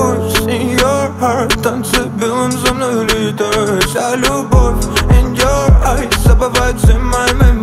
Пусть in your heart Танцы белым со мной летают Вся любовь in your eyes Забывает все мои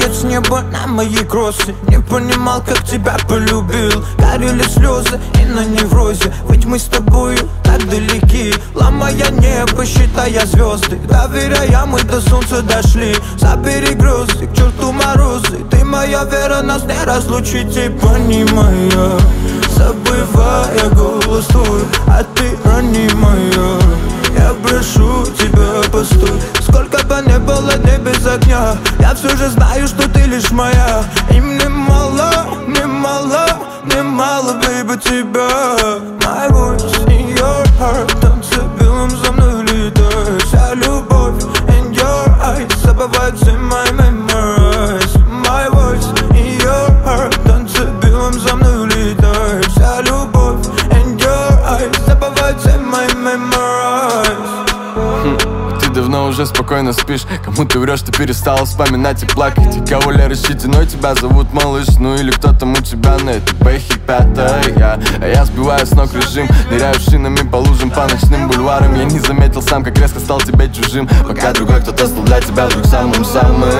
Капает с неба на мои кроссы. Не понимал, как тебя полюбил. Горели слезы и на неврозе. Ведь мы с тобою так далеки. Ломая небо, считая звезды. Доверяя, мы до солнца дошли. Забери грозы, к черту морозы. Ты моя вера, нас не разлучить. И понимая, забывая голос Сколько бы не было дней без огня Я все же знаю, что ты лишь моя. И мне мало, мне мало, мне мало, baby, тебя. My voice in your heart Танцы белым за мной летает Вся любовь in your eyes Забывает все мои memories. My voice in your heart Танцы белым за мной летает Вся любовь in your eyes Забывает все мои memories уже спокойно спишь. Кому ты врешь, ты перестала вспоминать и плакать. И кого Лера Щетиной тебя зовут малыш? Ну или кто там у тебя на этой бэхе пятая я А я сбиваю с ног режим Ныряю шинами по лужам, по ночным бульварам. Я не заметил сам, как резко стал тебе чужим. Пока другой кто-то стал для тебя вдруг самым-самым.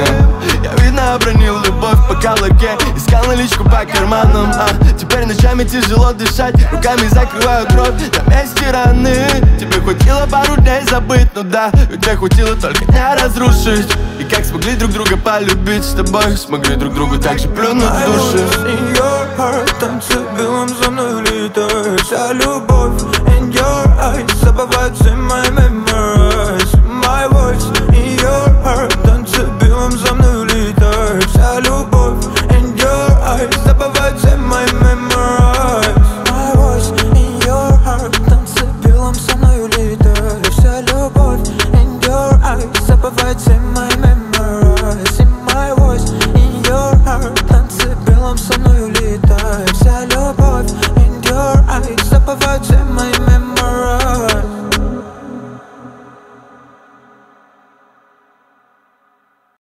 Я видно обронил любовь по калаке Искал наличку по карманам а Теперь ночами тяжело дышать. Руками закрываю кровь на месте раны. Тебе хватило пару дней забыть, ну да у тебя хватило только дня разрушить. И как смогли друг друга полюбить с тобой? Смогли друг другу также плюнуть в души Танцы белым за мной летают Вся любовь in your eyes Забывает все мои time.